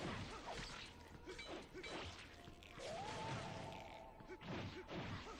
Ha ha ha!